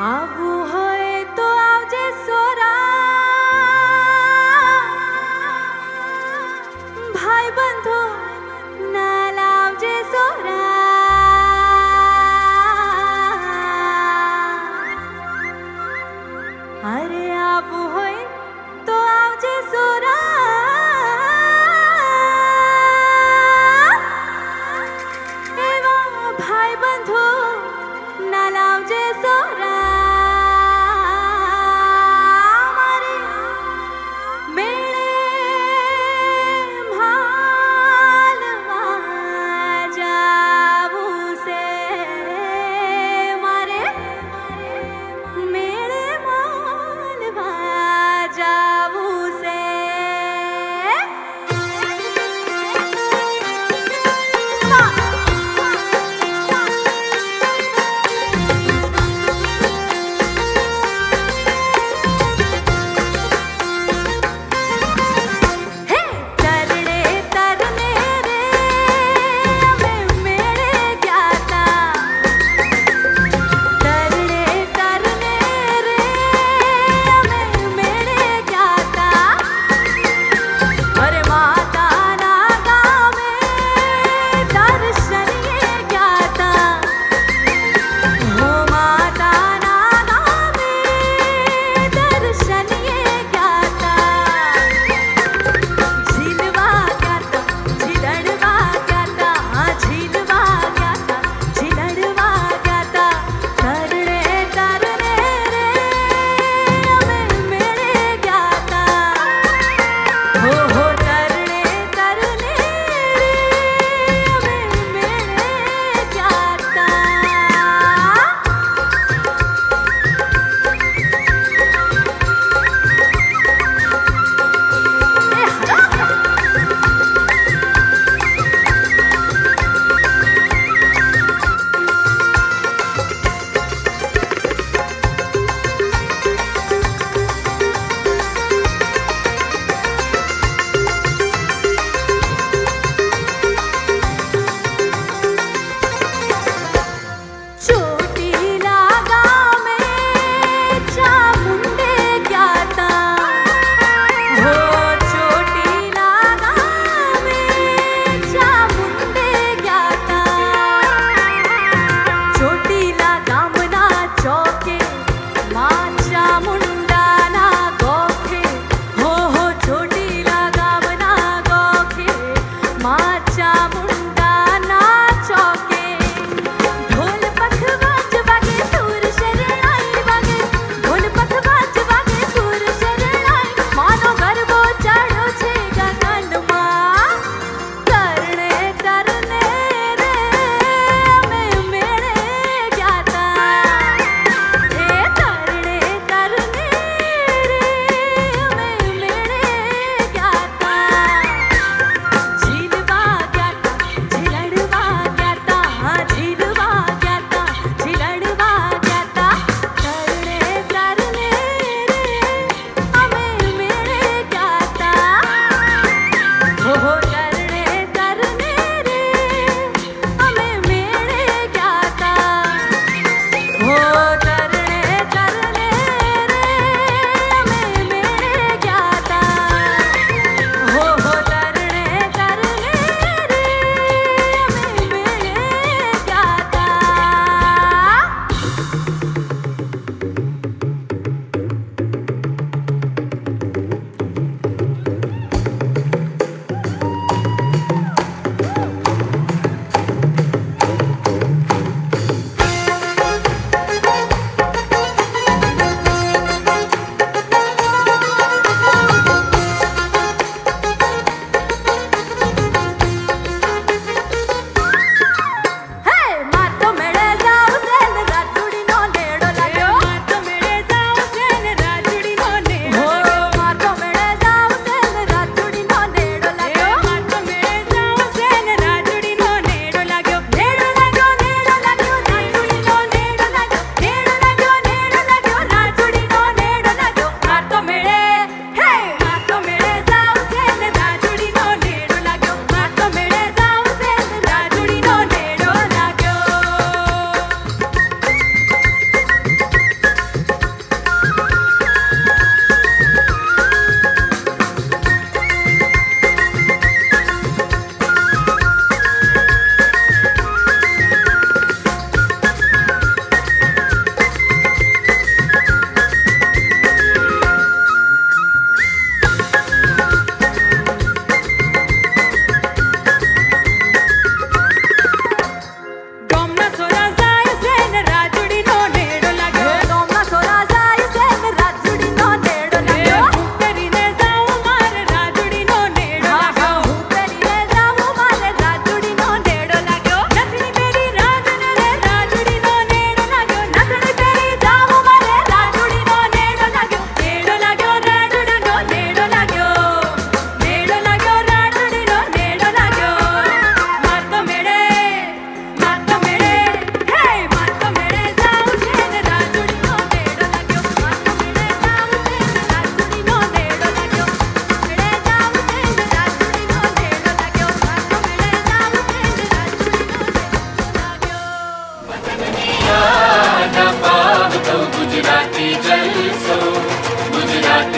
Algo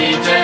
DJ.